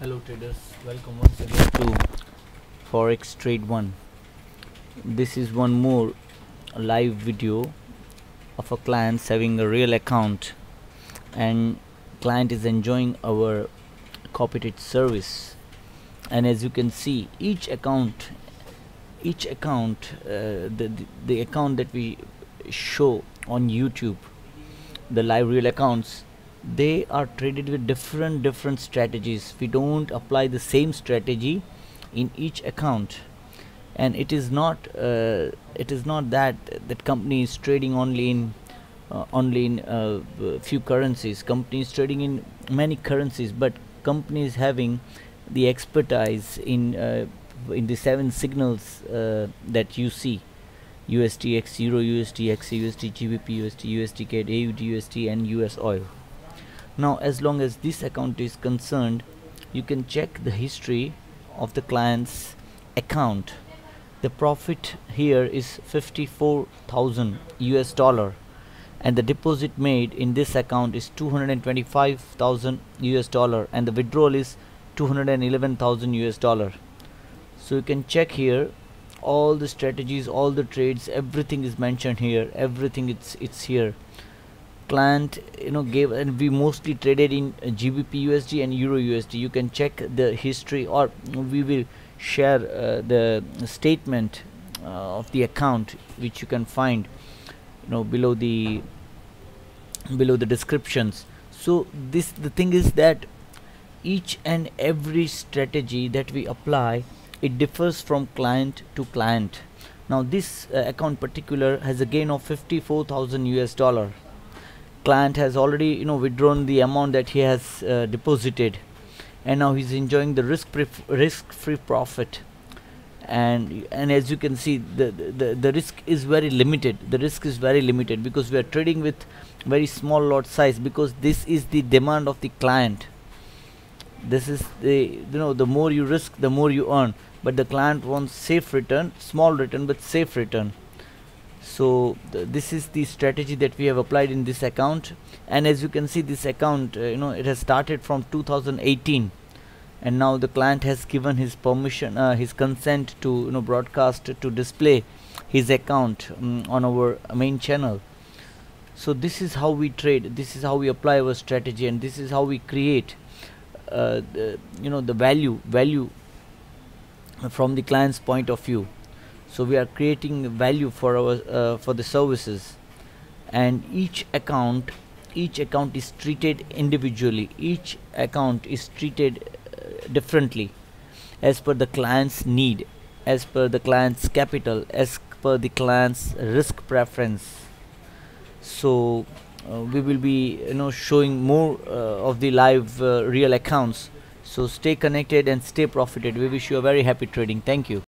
Hello traders, welcome once again to Forex Trade 1. This is one more live video of a client having a real account and client is enjoying our copied service and as you can see each account each account uh, the, the the account that we show on YouTube the live real accounts they are traded with different different strategies. We don't apply the same strategy in each account. And it is not uh, it is not that that company is trading only in uh, only in uh, few currencies. Companies trading in many currencies but companies having the expertise in uh, in the seven signals uh, that you see. USDX, Euro USD, XUSD, GBP USD, USD CAD, AUD USD and US oil now as long as this account is concerned you can check the history of the client's account. The profit here is 54,000 US dollar and the deposit made in this account is 225,000 US dollar and the withdrawal is 211,000 US dollar. So you can check here all the strategies all the trades everything is mentioned here everything it's it's here client you know gave and we mostly traded in GBP USD and Euro USD you can check the history or we will share uh, the statement uh, of the account which you can find you know below the below the descriptions. So this the thing is that each and every strategy that we apply it differs from client to client. Now this uh, account particular has a gain of 54,000 US dollar client has already you know withdrawn the amount that he has uh, deposited. And now he's enjoying the risk risk free profit. And and as you can see the, the the risk is very limited. The risk is very limited because we are trading with very small lot size because this is the demand of the client. This is the you know the more you risk the more you earn. But the client wants safe return small return but safe return so th this is the strategy that we have applied in this account. And as you can see this account uh, you know it has started from 2018 and now the client has given his permission uh, his consent to you know broadcast to display his account um, on our main channel. So this is how we trade this is how we apply our strategy and this is how we create uh, the, you know the value value from the client's point of view so we are creating value for our uh, for the services. And each account each account is treated individually. Each account is treated uh, differently as per the client's need as per the client's capital as per the client's risk preference. So uh, we will be you know showing more uh, of the live uh, real accounts. So stay connected and stay profited. We wish you a very happy trading. Thank you